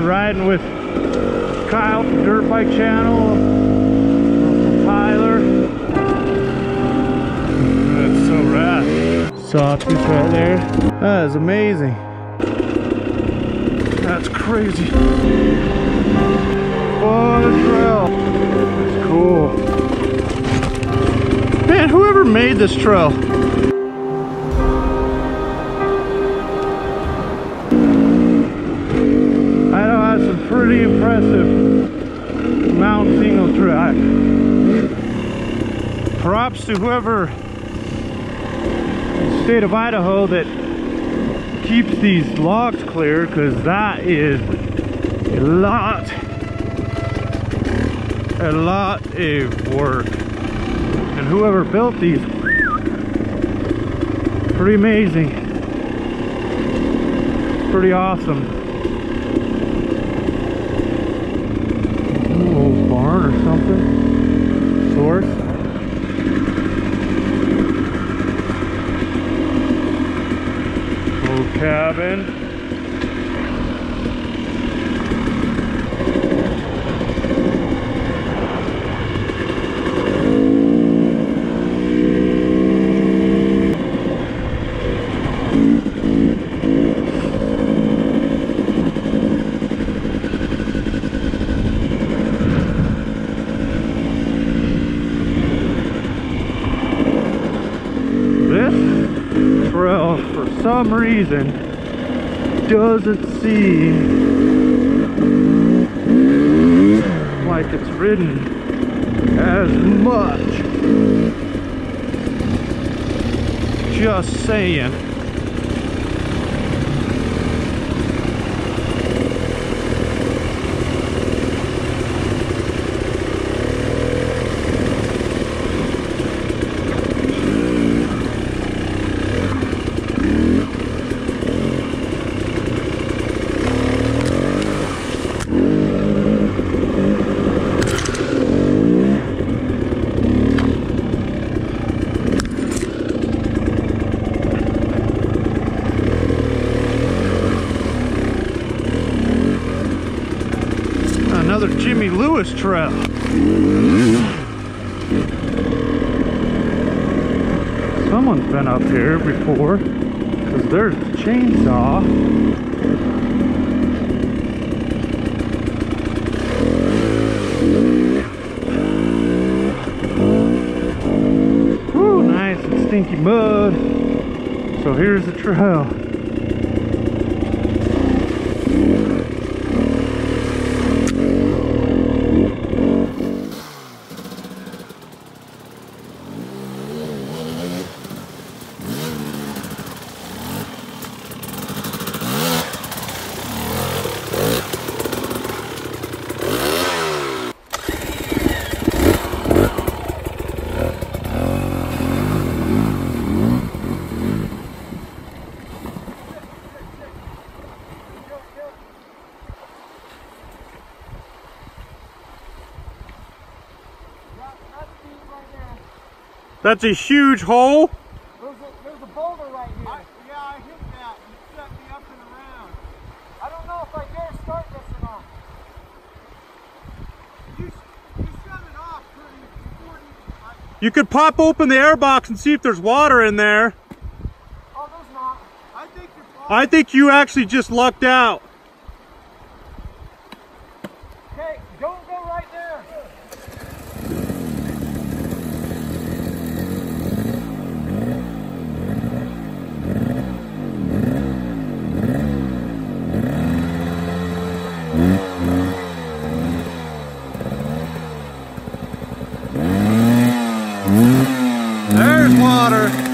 riding with Kyle from Dirt Bike Channel, Tyler. That's so rad. Sawtooth right there. That is amazing. That's crazy. What a trail. That's cool. Man, whoever made this trail pretty impressive Mount Single track. Props to whoever in the state of Idaho that keeps these logs clear because that is a lot a lot of work. And whoever built these pretty amazing. Pretty awesome old barn or something. Source. Old cabin. This trail, for some reason, doesn't seem like it's ridden as much. Just saying. Jimmy Lewis trail. Someone's been up here before because there's a chainsaw. Whew, nice and stinky mud. So here's the trail. That's a huge hole. There's a, there's a boulder right here. I, yeah, I hit that. You set me up and around. I don't know if I dare start this or not. You, you shut it off pretty before you, I, You could pop open the airbox and see if there's water in there. Oh, there's not. I think you're. I think you actually just lucked out. Okay, don't go right there. There's water.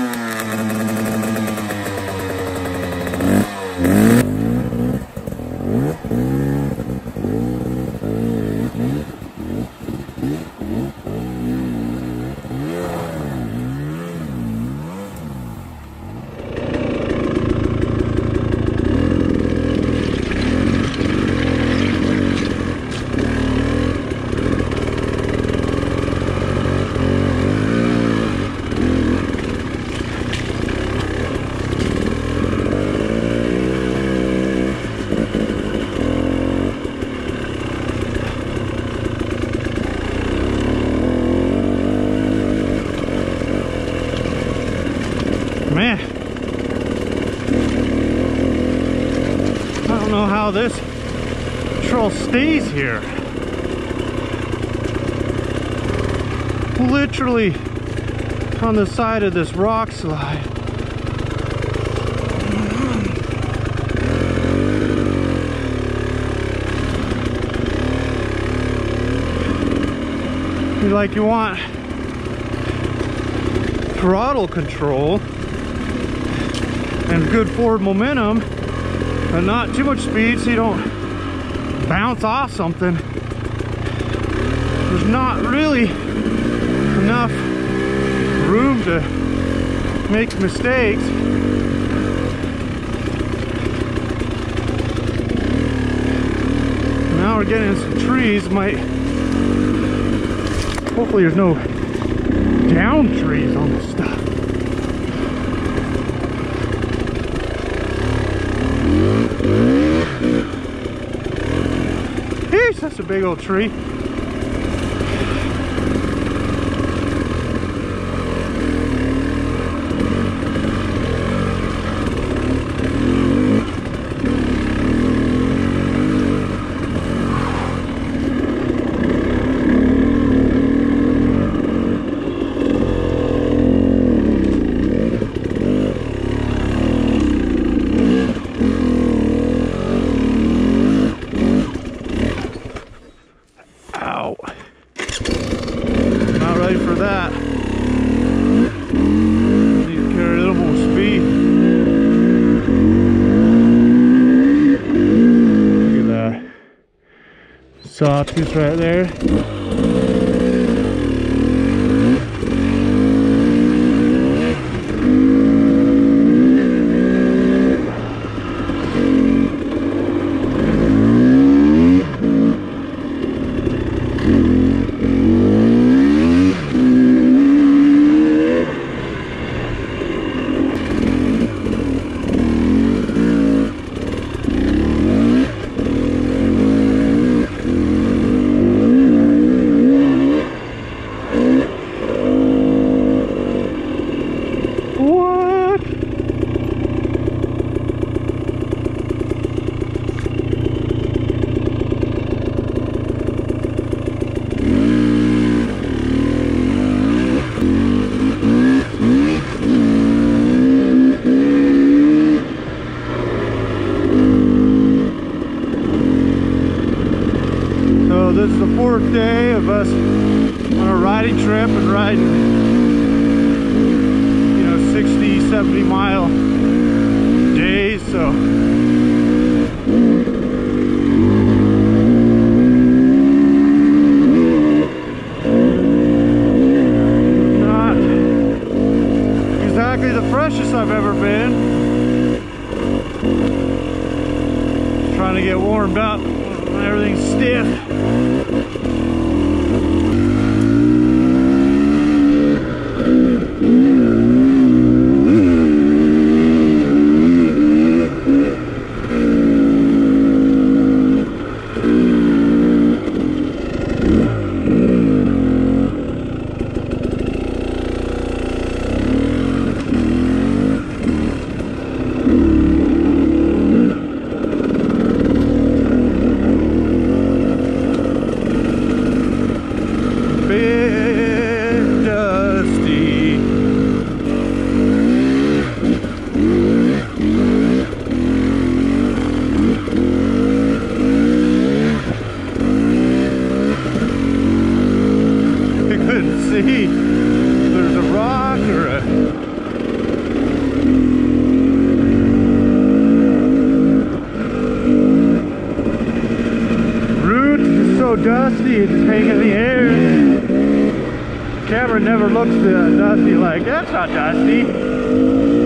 don't know how this trail stays here. Literally on the side of this rock slide. You like you want throttle control and good forward momentum and not too much speed so you don't bounce off something. There's not really enough room to make mistakes. Now we're getting in some trees. Might hopefully there's no down trees on this stuff that's a big old tree. Ow. Not ready for that. Need to carry a little more speed. Look at that. Sawtooth right there. So this is the fourth day of us on a riding trip and riding you know 60 70 mile days so. Not exactly the freshest I've ever been. Trying to get warmed up everything's stiff bit dusty. I couldn't see if there's a rock or a root is so dusty it's hanging in the air. Camera never looks dusty like that's not dusty.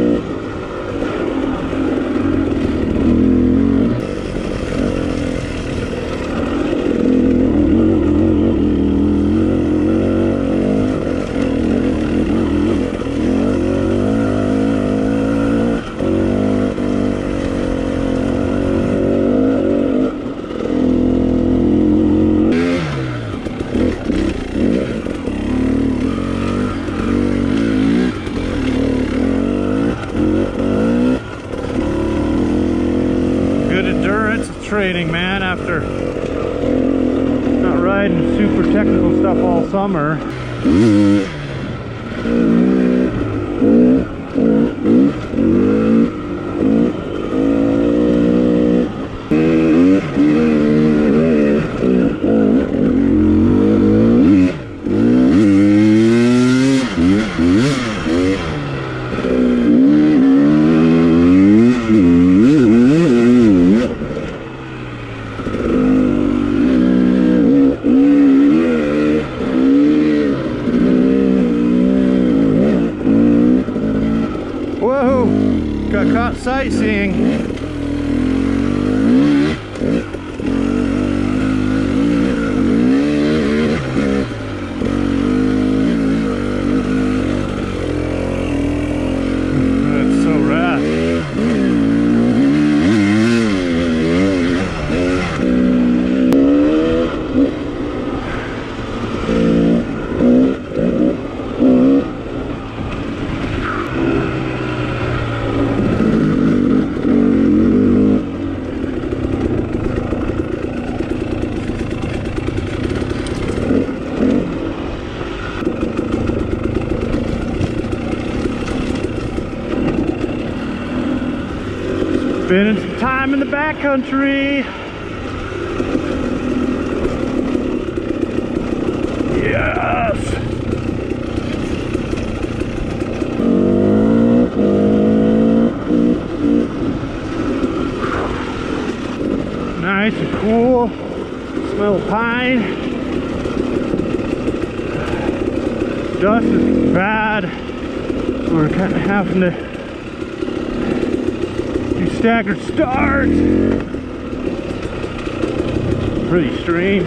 Summer. Whoa! Got caught sightseeing. That's so rad. Spending some time in the backcountry. Yes. Nice and cool. Smell pine. Dust is bad. We're kind of having to staggered start. Pretty strange.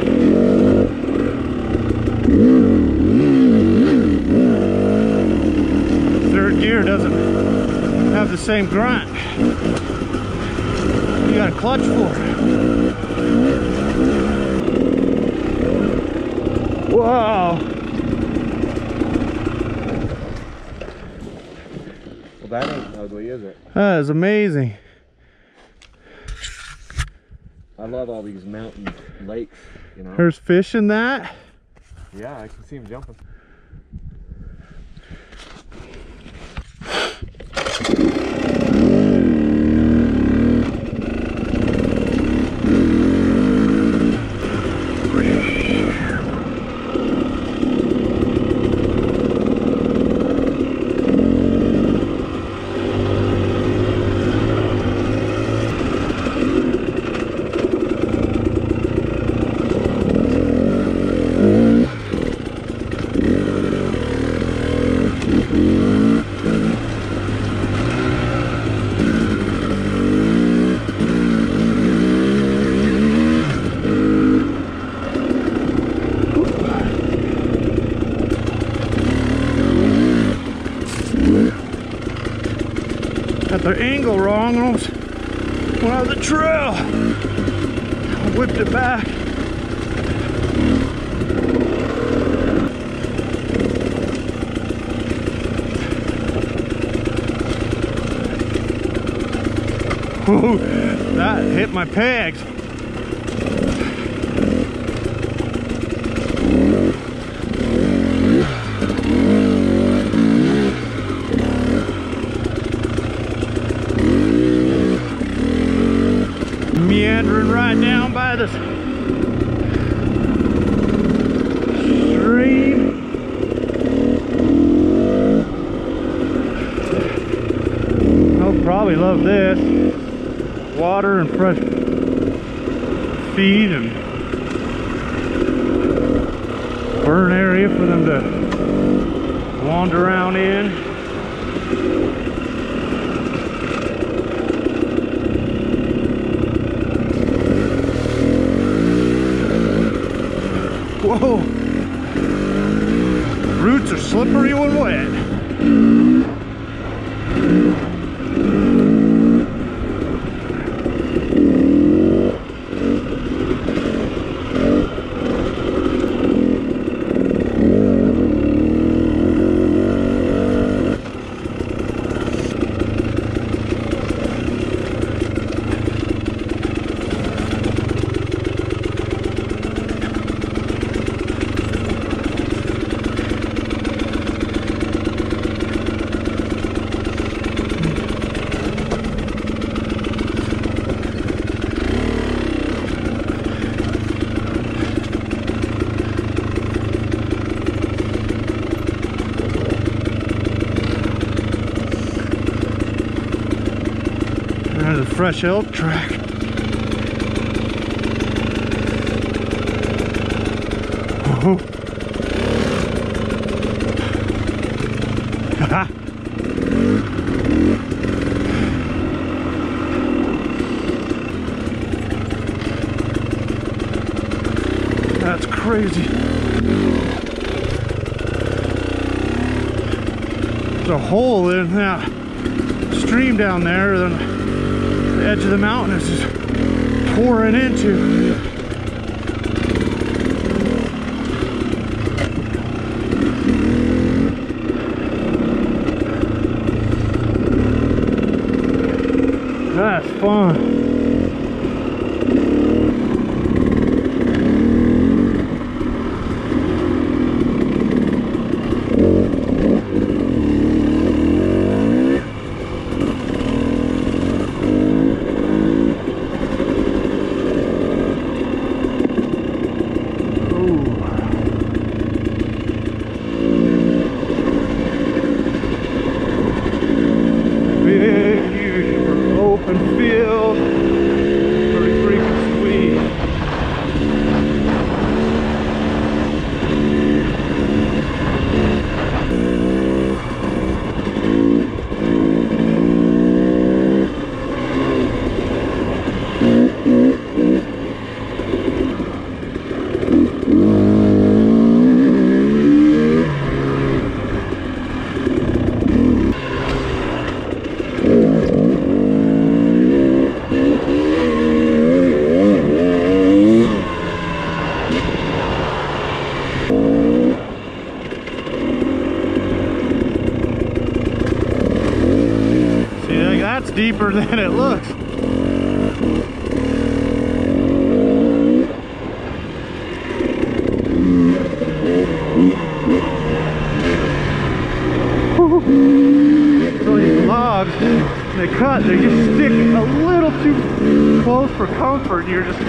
Third gear doesn't have the same grunt. You got a clutch for it. Well, that ain't ugly, is it? That is amazing. I love all these mountain lakes, you know? There's fish in that. Yeah, I can see them jumping. Got the angle wrong. Almost went out of the trail. I whipped it back. Whew, that hit my pegs. meandering right I'll probably love this. Water and fresh feed and burn area for them to wander around in. Whoa! Roots are slippery when wet. Fresh elk track. Oh. That's crazy. There's a hole in that stream down there, then the edge of the mountain is just pouring into. That's fun. Big, huge, open field. Pretty freaking sweet. See, like, that's deeper than it looks. So these logs, they cut, they just stick a little too close for comfort. You're just,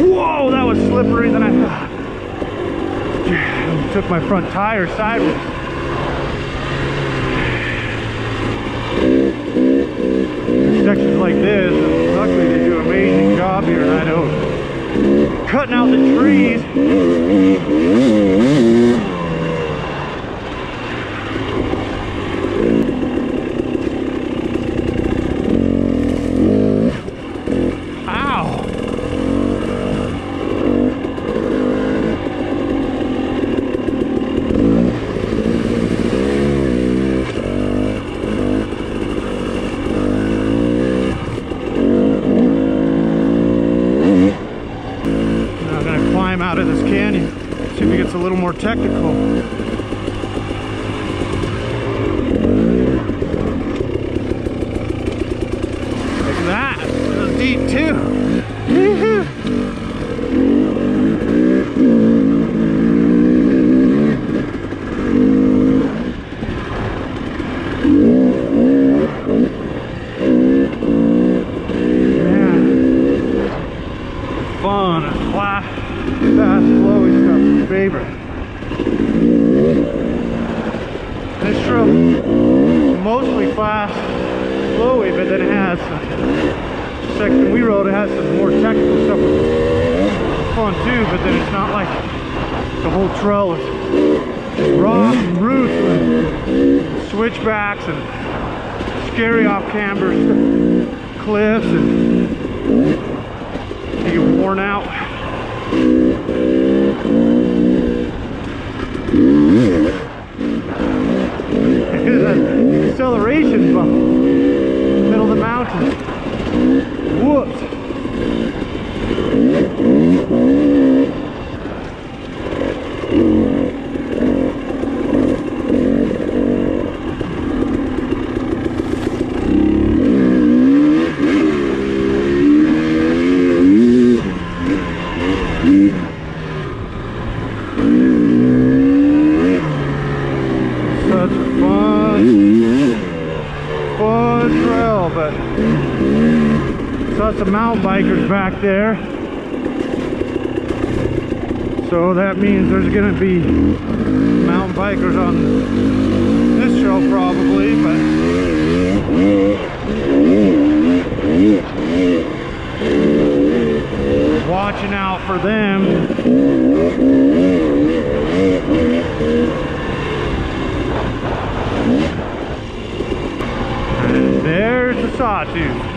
whoa, that was slippery. Then I took my front tire sideways. Sections like this, and luckily they do an amazing job here in Idaho. Cutting out the trees. Ow! Now I'm gonna climb out of this canyon, see if it gets a little more technical. Look at that, it was deep too. Fun flash, fast, flowy stuff. My This trail mostly fast, flowy, but then it has section we rode. It has some more technical stuff. It's fun too, but then it's not like the whole trail is rock and roots and switchbacks and scary off camber cliffs and you get worn out. Acceleration bump middle of the mountain. Whoops. Such a fun, fun trail, but lots of mountain bikers back there. So that means there's gonna be mountain bikers on this trail probably, but watching out for them. And there's the sawtooth.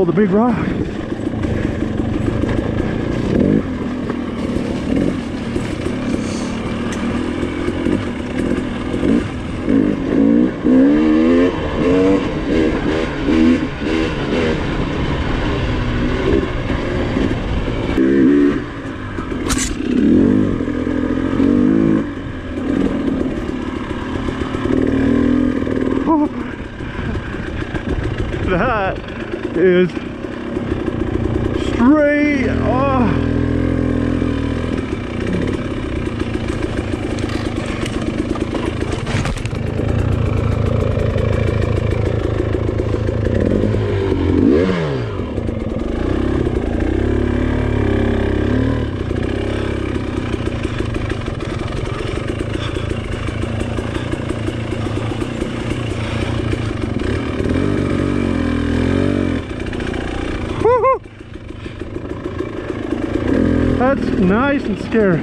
Roll the big rock. that is straight oh Woo-hoo. That's nice and scary.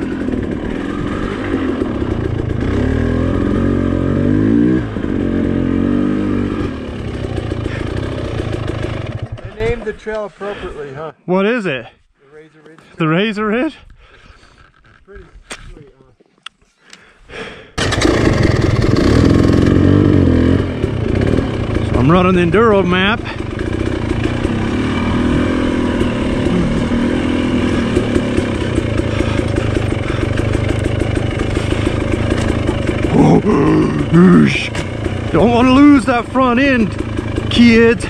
They named the trail appropriately, huh? What is it? The Razor Ridge. The Razor Ridge? Pretty sweet, huh? So I'm running the Enduro map. Don't want to lose that front end, kids.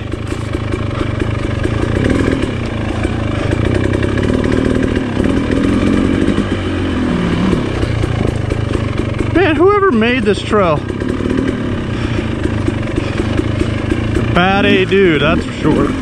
Man, whoever made this trail, bad A dude, that's for sure.